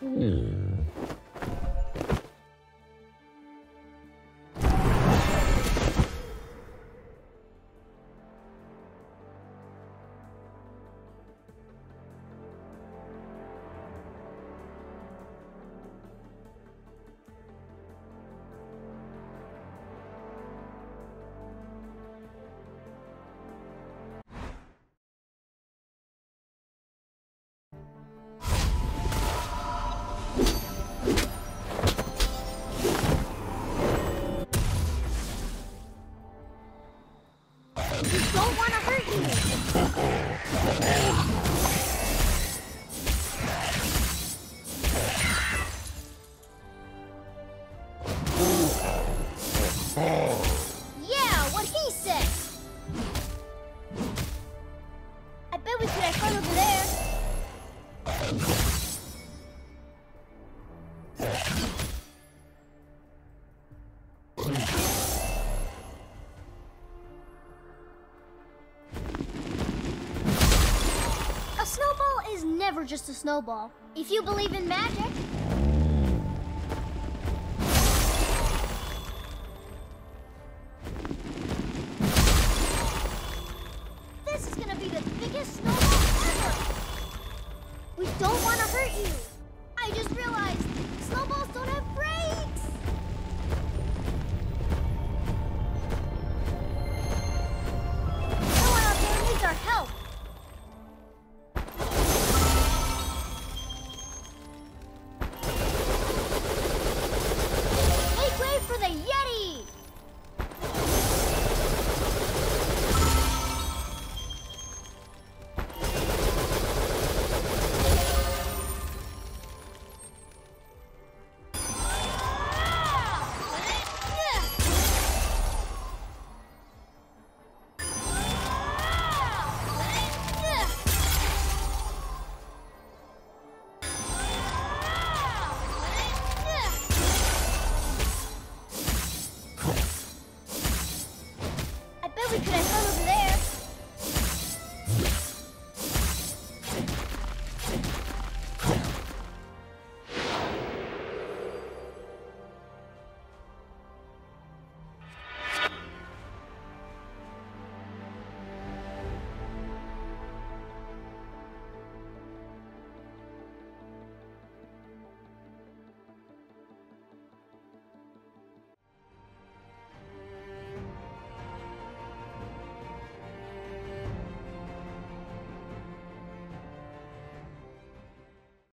Hmm. Don't want to hurt you. Yeah, what he said. I bet we over there. is never just a snowball. If you believe in magic... This is gonna be the biggest snowball ever! We don't want to hurt you! I just realized, snowballs don't have 그래, 써도 돼?